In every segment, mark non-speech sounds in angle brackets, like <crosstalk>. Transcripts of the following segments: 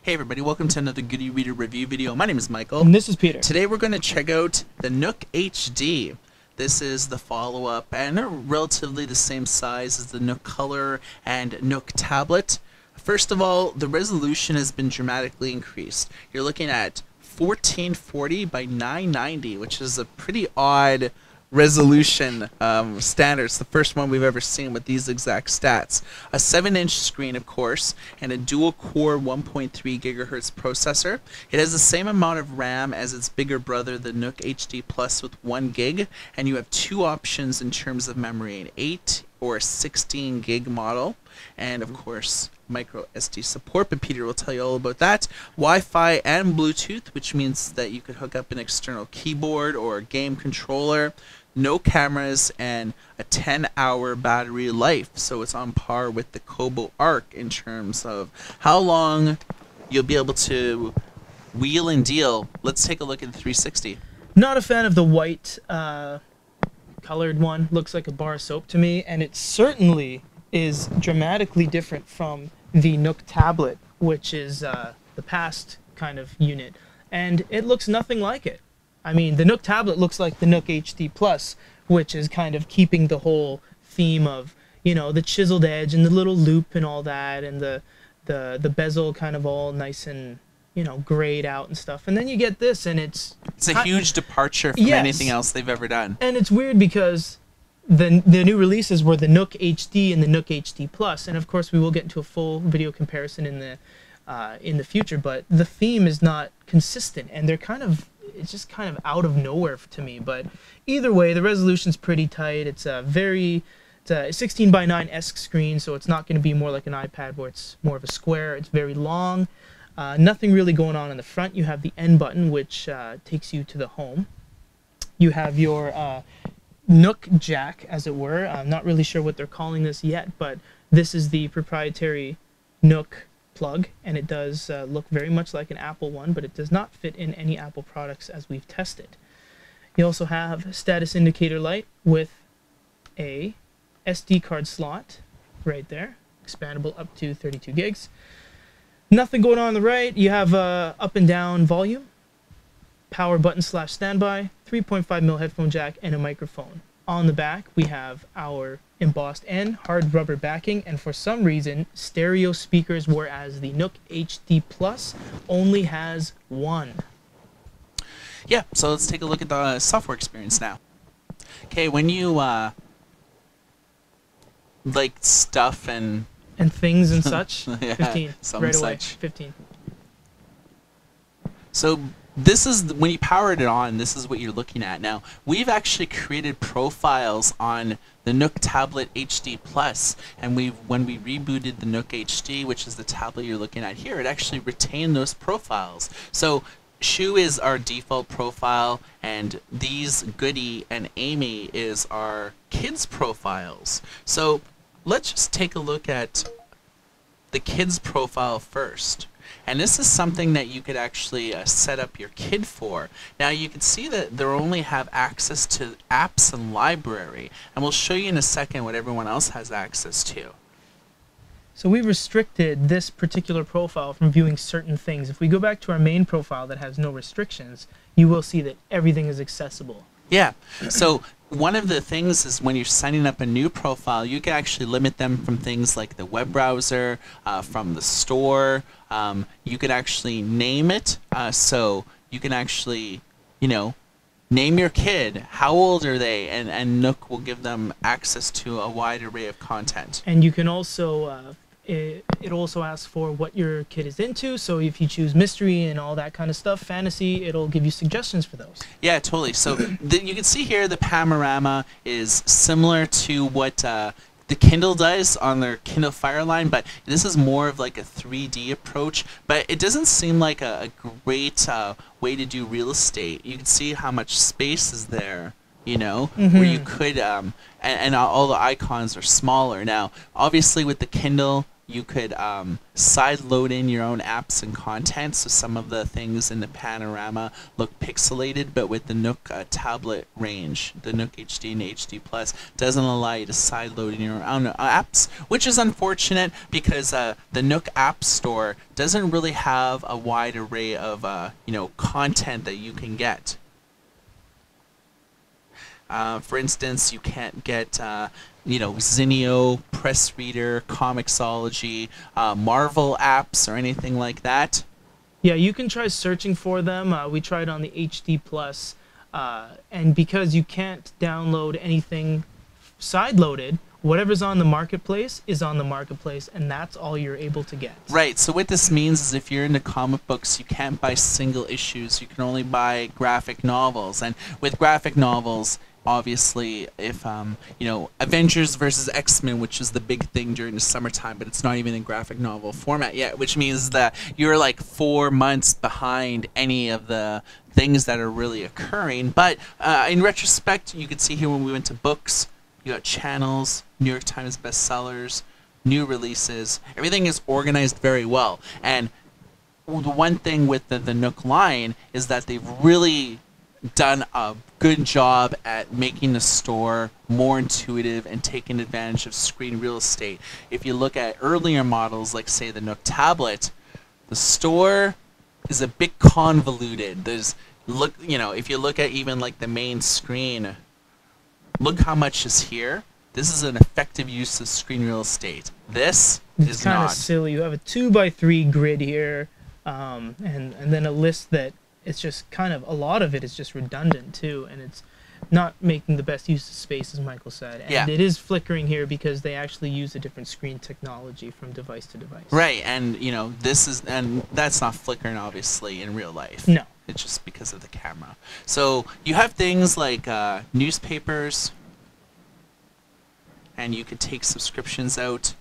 Hey everybody, welcome to another Good e-Reader review video. My name is Michael. And this is Peter. Today we're going to check out the Nook HD. This is the follow-up and they're relatively the same size as the Nook Color and Nook Tablet. First of all, the resolution has been dramatically increased. You're looking at 1440 by 990, which is a pretty odd resolution um, standards, the first one we've ever seen with these exact stats. A 7 inch screen, of course, and a dual core 1.3 gigahertz processor. It has the same amount of RAM as its bigger brother, the Nook HD Plus, with 1 gig, and you have two options in terms of memory an 8 or a 16 gig model, and of course, micro SD support, but Peter will tell you all about that. Wi-Fi and Bluetooth, which means that you could hook up an external keyboard or a game controller no cameras, and a 10 hour battery life. So it's on par with the Kobo Arc in terms of how long you'll be able to wheel and deal. Let's take a look at the 360. Not a fan of the white uh, colored one. Looks like a bar of soap to me, and it certainly is dramatically different from the Nook tablet, which is uh, the past kind of unit. And it looks nothing like it. I mean, the Nook tablet looks like the Nook HD Plus, which is kind of keeping the whole theme of you know the chiseled edge and the little loop and all that, and the the the bezel kind of all nice and you know grayed out and stuff. And then you get this, and it's it's a huge departure from yes. anything else they've ever done. And it's weird because the the new releases were the Nook HD and the Nook HD Plus, and of course we will get into a full video comparison in the uh, in the future. But the theme is not consistent, and they're kind of it's just kind of out of nowhere to me. But either way, the resolution's pretty tight. It's a very it's a 16 by 9 esque screen, so it's not going to be more like an iPad where it's more of a square. It's very long. Uh, nothing really going on in the front. You have the N button, which uh, takes you to the home. You have your uh, Nook jack, as it were. I'm not really sure what they're calling this yet, but this is the proprietary Nook plug and it does uh, look very much like an Apple one, but it does not fit in any Apple products as we've tested. You also have status indicator light with a SD card slot right there, expandable up to 32 gigs. Nothing going on on the right. You have uh, up and down volume, power button slash standby, 3.5 mil headphone jack, and a microphone. On the back, we have our embossed and hard rubber backing, and for some reason, stereo speakers, whereas the Nook HD Plus only has one. Yeah, so let's take a look at the software experience now. Okay, when you uh, like stuff and and things and <laughs> such, yeah, 15 right away, 15. So this is when you powered it on this is what you're looking at. Now we've actually created profiles on the Nook tablet HD plus and we when we rebooted the Nook HD which is the tablet you're looking at here it actually retained those profiles. So Shu is our default profile and these Goody and Amy is our kids profiles. So let's just take a look at the kids profile first and this is something that you could actually uh, set up your kid for. Now you can see that they only have access to apps and library. And we'll show you in a second what everyone else has access to. So we restricted this particular profile from viewing certain things. If we go back to our main profile that has no restrictions, you will see that everything is accessible. Yeah. So one of the things is when you're signing up a new profile, you can actually limit them from things like the web browser, uh, from the store. Um, you can actually name it. Uh, so you can actually, you know, name your kid. How old are they? And, and Nook will give them access to a wide array of content. And you can also uh, it, it also asks for what your kid is into. So if you choose mystery and all that kind of stuff, fantasy, it'll give you suggestions for those. Yeah, totally. So <coughs> the, you can see here the panorama is similar to what uh, the Kindle does on their Kindle Fireline, but this is more of like a 3D approach. But it doesn't seem like a, a great uh, way to do real estate. You can see how much space is there you know, mm-hmm. where you could, um, and, and, all the icons are smaller. Now, obviously, with the Kindle, you could um, side load in your own apps and content. So some of the things in the panorama look pixelated, but with the Nook uh, tablet range, the Nook HD and HD Plus doesn't allow you to side load in your own apps, which is unfortunate because uh, the Nook App Store doesn't really have a wide array of uh, you know content that you can get. Uh, for instance, you can't get, uh, you know, Zinio, Press Reader, Comixology, uh, Marvel apps, or anything like that. Yeah, you can try searching for them. Uh, we tried on the HD Plus, uh, and because you can't download anything side-loaded, whatever's on the marketplace is on the marketplace, and that's all you're able to get. Right. So what this means is if you're into comic books, you can't buy single issues. You can only buy graphic novels, and with graphic novels, obviously if um, you know avengers versus x-men which is the big thing during the summertime but it's not even in graphic novel format yet which means that you're like four months behind any of the things that are really occurring. But uh, in retrospect you could see here when we went to books you got channels new york times bestsellers new releases everything is organized very well. And the one thing with the, the nook line is that they've really done a good job at making the store more intuitive and taking advantage of screen real estate. If you look at earlier models, like say the Nook tablet, the store is a bit convoluted. There's look, you know, if you look at even like the main screen, look how much is here. This is an effective use of screen real estate. This it's is kind of not. silly. You have a two by three grid here, um, and and then a list that it's just kind of a lot of it is just redundant too, and it's not making the best use of space, as Michael said. And Yeah. it is flickering here because they actually use a different screen technology from device to device. Right, and you know this is, and that's not flickering obviously in real life. No. It's just because of the camera. So you have things like uh, newspapers, and you could take subscriptions out.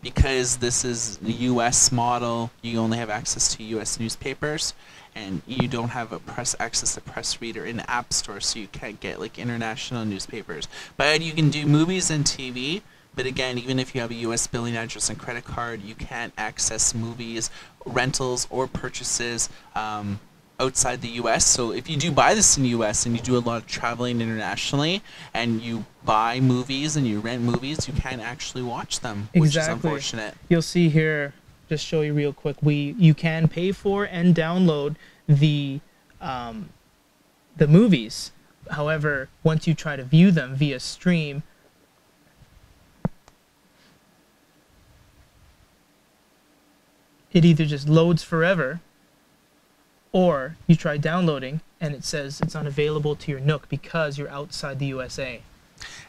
Because this is the U.S. model, you only have access to U.S. newspapers, and you don't have a press access to press reader in the App Store, so you can't get like international newspapers. But you can do movies and TV. But again, even if you have a U.S. billing address and credit card, you can't access movies, rentals, or purchases um, outside the U.S. So if you do buy this in the U.S. and you do a lot of traveling internationally, and you buy movies and you rent movies, you can't actually watch them, which is Exactly. unfortunate. You'll see here, just show you real quick. We you can pay for and download the um, the movies. However, once you try to view them via stream, it either just loads forever, or you try downloading and it says it's unavailable to your Nook because you're outside the USA.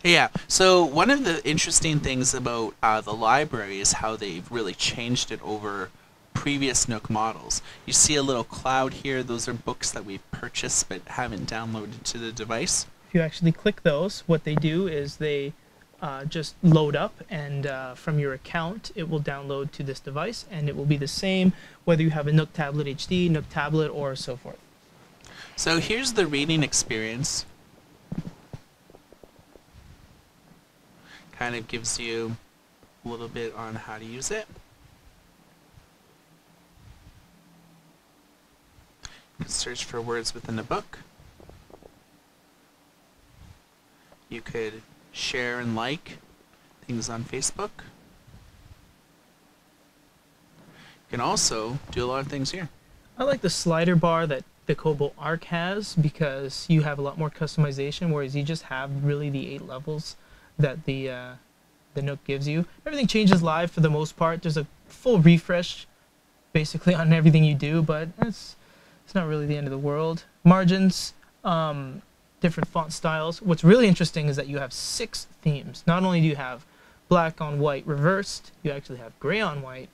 Yeah. So one of the interesting things about uh, the library is how they've really changed it over previous Nook models. You see a little cloud here. Those are books that we've purchased but haven't downloaded to the device. if you actually click those, what they do is they uh, just load up, and uh, from your account, it will download to this device, and it will be the same whether you have a Nook Tablet HD, Nook Tablet, or so forth. So here's the reading experience. Kind of gives you a little bit on how to use it. You can search for words within a book. You could share and like things on Facebook. You can also do a lot of things here. I like the slider bar that the Kobo Arc has because you have a lot more customization, whereas you just have really the eight levels that the uh, the Nook gives you. Everything changes live for the most part. There's a full refresh, basically on everything you do, but it's it's not really the end of the world. Margins, um, different font styles. What's really interesting is that you have six themes. Not only do you have black on white reversed, you actually have gray on white,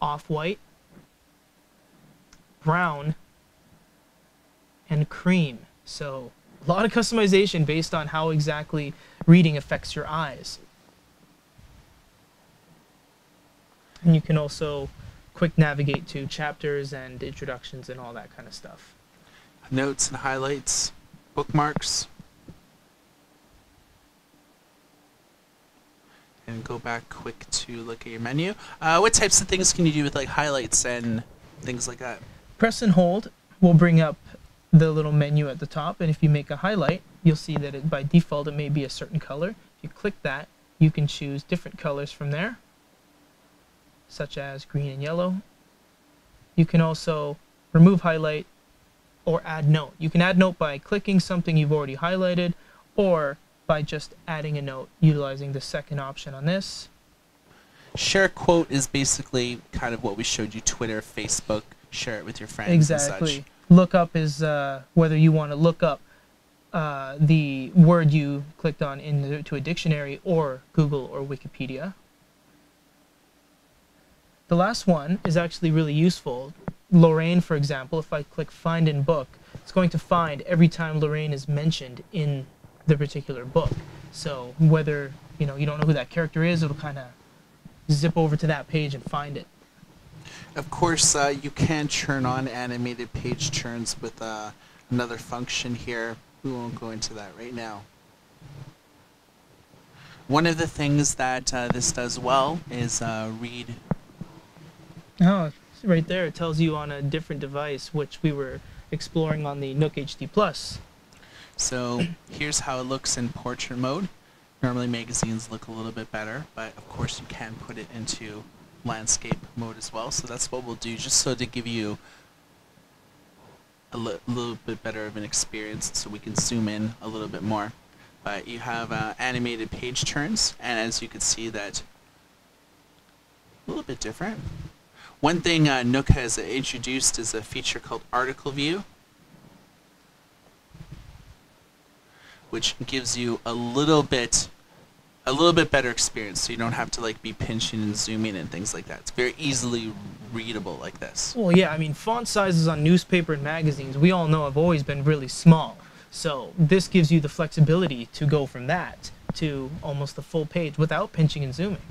off white, brown, and cream. So a lot of customization based on how exactly reading affects your eyes. And you can also quick navigate to chapters and introductions and all that kind of stuff. notes and highlights, bookmarks. And go back quick to look at your menu. Uh, what types of things can you do with like highlights and things like that? Press and hold will bring up the little menu at the top, and if you make a highlight, you'll see that it, by default it may be a certain color. If you click that, you can choose different colors from there, such as green and yellow. You can also remove highlight or add note. You can add note by clicking something you've already highlighted or by just adding a note utilizing the second option on this. Share quote is basically kind of what we showed you Twitter, Facebook, share it with your friends. Exactly. Lookup is uh, whether you want to look up uh, the word you clicked on into a dictionary or Google or Wikipedia. The last one is actually really useful. Lorraine, for example, if I click find in book, it's going to find every time Lorraine is mentioned in the particular book. So whether you know you don't know who that character is, it'll kind of zip over to that page and find it. Of course, uh, you can turn on animated page turns with uh, another function here. We won't go into that right now. One of the things that uh, this does well is uh, read. Oh, right there. It tells you on a different device, which we were exploring on the Nook HD Plus. So here's how it looks in portrait mode. Normally magazines look a little bit better, but of course you can put it into landscape mode as well. So that's what we'll do just so to give you a li little bit better of an experience so we can zoom in a little bit more. But you have uh, animated page turns and as you can see that a little bit different. One thing uh, Nook has introduced is a feature called article view which gives you a little bit a little bit better experience so you don't have to like be pinching and zooming and things like that. It's very easily readable like this. Well, yeah, I mean, font sizes on newspaper and magazines, we all know have always been really small. So this gives you the flexibility to go from that to almost the full page without pinching and zooming.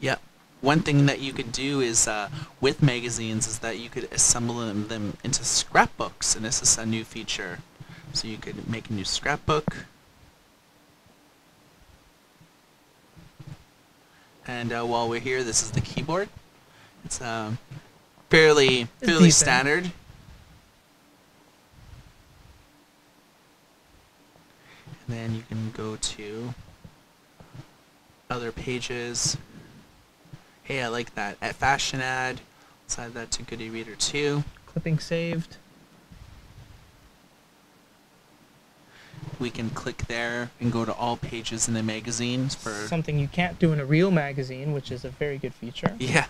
Yeah. One thing that you could do is uh, with magazines is that you could assemble them, them into scrapbooks, and this is a new feature. So you could make a new scrapbook. And uh, while we're here, this is the keyboard. It's um, fairly fairly decent. standard. And then you can go to other pages. Hey, I like that. At fashion ad, let's add that to Good e-Reader too. Clipping saved. We can click there and go to all pages in the magazines for Something you can't do in a real magazine, which is a very good feature. Yeah,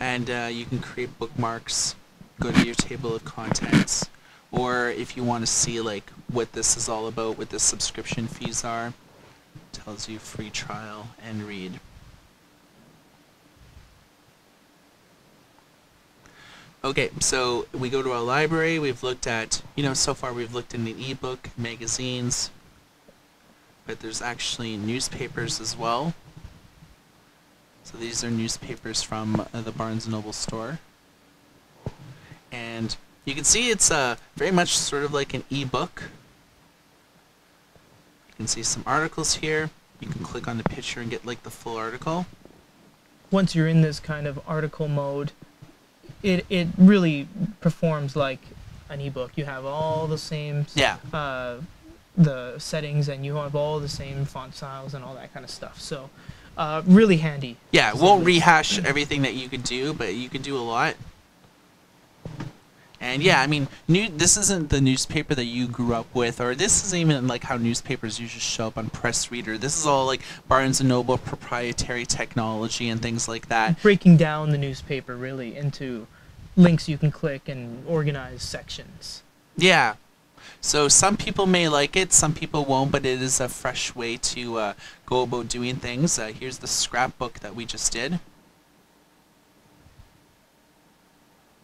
and uh, you can create bookmarks, go to your table of contents, or if you want to see like what this is all about, what the subscription fees are, tells you free trial and read. Okay, so we go to our library. We've looked at, you know, so far we've looked in the ebook, magazines, but there's actually newspapers as well. So these are newspapers from uh, the Barnes & Noble store. And you can see it's uh, very much sort of like an ebook. You can see some articles here. You can click on the picture and get like the full article. Once you're in this kind of article mode, it, it really performs like an ebook. You have all the same Yeah. uh, the settings and you have all the same font styles and all that kind of stuff. So uh, really handy. Yeah, it won't rehash everything that you could do, but you can do a lot. And yeah, I mean, new. This isn't the newspaper that you grew up with, or this isn't even like how newspapers usually show up on Press Reader. This is all like Barnes and Noble proprietary technology and things like that. Breaking down the newspaper really into links you can click and organize sections. Yeah. So some people may like it, some people won't, but it is a fresh way to uh, go about doing things. Uh, here's the scrapbook that we just did.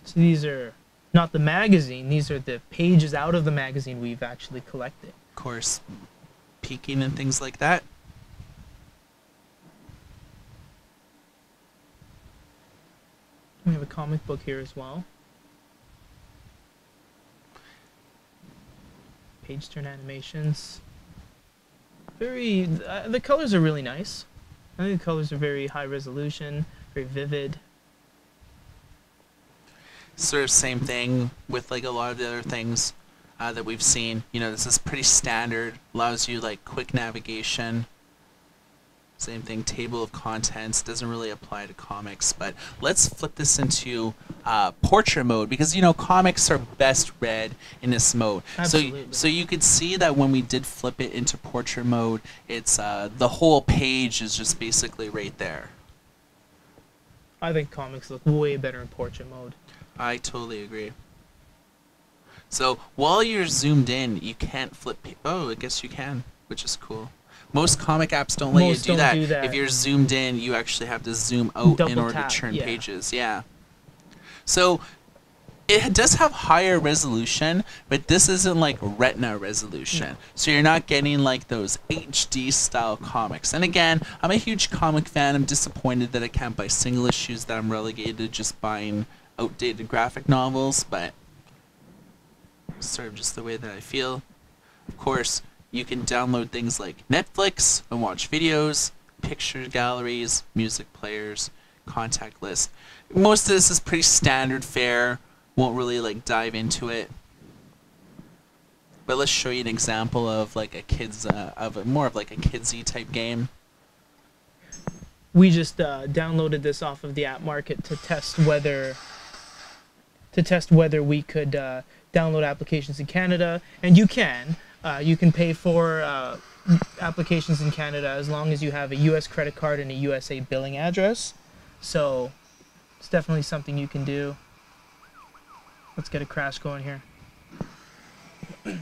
So these are not the magazine, these are the pages out of the magazine we've actually collected. Of course, peeking and things like that. We have a comic book here as well. Page turn animations. Very, uh, the colors are really nice. I think the colors are very high resolution, very vivid. Sort of same thing with like a lot of the other things uh, that we've seen. You know, this is pretty standard. Allows you like quick navigation. Same thing, table of contents doesn't really apply to comics, but let's flip this into uh, portrait mode because you know comics are best read in this mode. Absolutely. So, so you could see that when we did flip it into portrait mode, it's uh, the whole page is just basically right there. I think comics look way better in portrait mode. I totally agree. So while you're zoomed in, you can't flip. Oh, I guess you can, which is cool. Most comic apps don't let Most you do that. do that. If you're zoomed in, you actually have to zoom out in order tap, to turn yeah. pages. Yeah. So it does have higher resolution, but this isn't like retina resolution. Mm. So you're not getting like those HD style comics. And again, I'm a huge comic fan. I'm disappointed that I can't buy single issues that I'm relegated to just buying outdated graphic novels, but sort of just the way that I feel. Of course, you can download things like Netflix and watch videos, picture galleries, music players, contact list. Most of this is pretty standard fare. Won't really like dive into it. But let's show you an example of like a kids uh, of a, more of like a kidsy type game. We just uh, downloaded this off of the app market to test whether to test whether we could uh, download applications in Canada, and you can. Uh, you can pay for uh, applications in Canada as long as you have a U.S. credit card and a USA billing address. So it's definitely something you can do. Let's get a crash going here. <clears throat>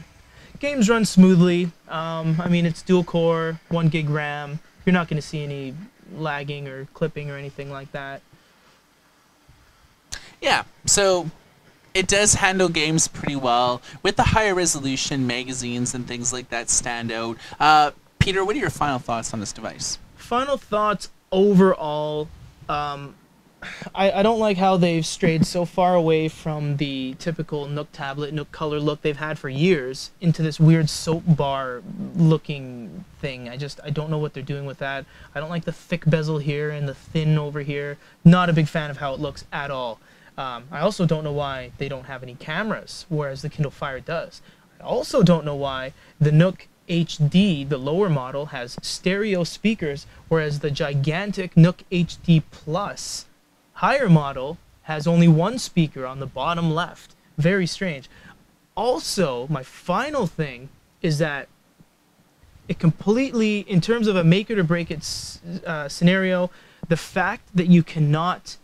Games run smoothly. Um, I mean, it's dual core, one gig RAM. You're not going to see any lagging or clipping or anything like that. Yeah, so it does handle games pretty well. With the higher resolution, magazines and things like that stand out. Uh, Peter, what are your final thoughts on this device? Final thoughts overall. Um, I, I don't like how they've strayed so far away from the typical Nook tablet, Nook color look they've had for years into this weird soap bar looking thing. I just I don't know what they're doing with that. I don't like the thick bezel here and the thin over here. Not a big fan of how it looks at all. Um, I also don't know why they don't have any cameras, whereas the Kindle Fire does. I also don't know why the Nook HD, the lower model, has stereo speakers, whereas the gigantic Nook HD Plus higher model has only one speaker on the bottom left. Very strange. Also, my final thing is that it completely, in terms of a make it or break it uh, scenario, the fact that you cannot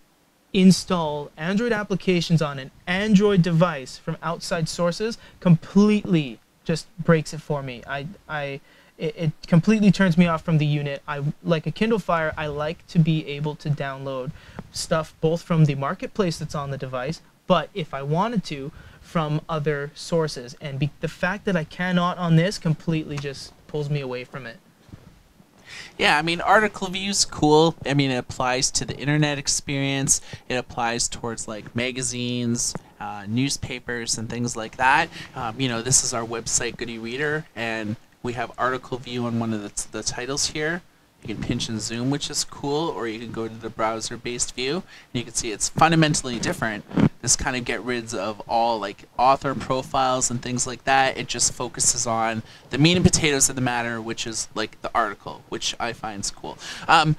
install Android applications on an Android device from outside sources completely just breaks it for me. I, I, it, it completely turns me off from the unit. I like a Kindle Fire. I like to be able to download stuff both from the marketplace that's on the device, but if I wanted to, from other sources. And be, the fact that I cannot on this completely just pulls me away from it. Yeah, I mean, article views cool. I mean, it applies to the internet experience. It applies towards like magazines, uh, newspapers, and things like that. Um, you know, this is our website, Good e-Reader, and we have article view on one of the, the titles here. You can pinch and zoom, which is cool, or you can go to the browser-based view, and you can see it's fundamentally different. This kind of get rid of all like author profiles and things like that. It just focuses on the meat and potatoes of the matter, which is like the article, which I find is cool. Um,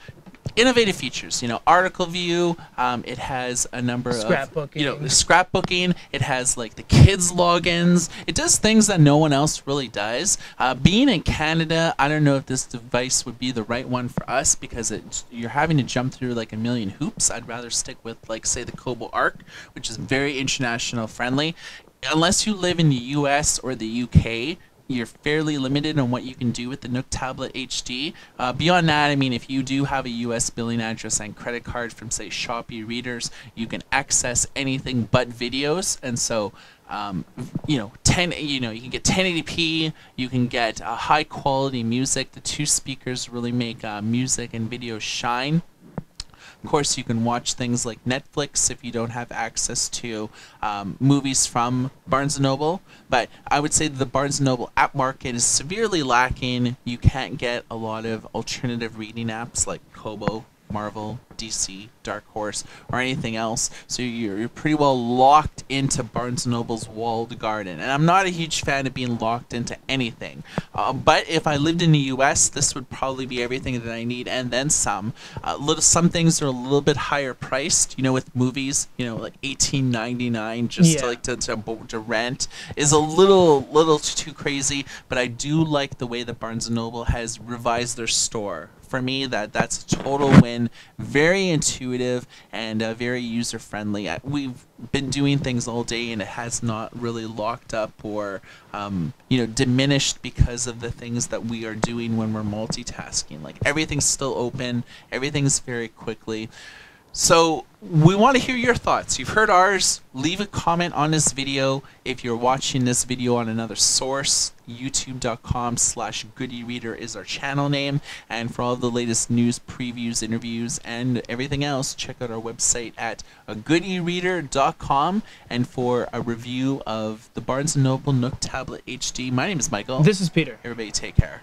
innovative features, you know, article view. Um, it has a number of you know Scrapbooking. scrapbooking. It has like the kids logins. It does things that no one else really does. Uh, being in Canada, I don't know if this device would be the right one for us because it you're having to jump through like a million hoops. I'd rather stick with like say the Kobo Arc, which is very international friendly. Unless you live in the U.S. or the UK, you're fairly limited on what you can do with the Nook Tablet HD. Uh, beyond that, I mean, if you do have a U.S. billing address and credit card from, say, Shopee readers, you can access anything but videos. And so, um, you know, 10, you know, you can get 1080p. You can get uh, high quality music. The two speakers really make uh, music and video shine. Of course, you can watch things like Netflix if you don't have access to um, movies from Barnes & Noble. But I would say the Barnes & Noble app market is severely lacking. You can't get a lot of alternative reading apps like Kobo, Marvel, DC, Dark Horse, or anything else. So you're, you're pretty well locked into Barnes & Noble's walled garden. And I'm not a huge fan of being locked into anything. Uh, but if I lived in the U.S., this would probably be everything that I need and then some. Uh, little some things are a little bit higher priced. You know, with movies, you know, like 18.99 just Yeah. to, like to, to to rent is a little little too crazy. But I do like the way that Barnes & Noble has revised their store for me that that's a total win. Very intuitive and uh, very user friendly we've been doing things all day and it has not really locked up or um, you know diminished because of the things that we are doing when we're multitasking. Like everything's still open. Everything's very quickly so we want to hear your thoughts. You've heard ours. Leave a comment on this video. If you're watching this video on another source, youtube.com slash goodereader is our channel name. And for all the latest news, previews, interviews, and everything else, check out our website at goodereader.com. And for a review of the Barnes & Noble Nook Tablet HD, my name is Michael. This is Peter. Everybody take care.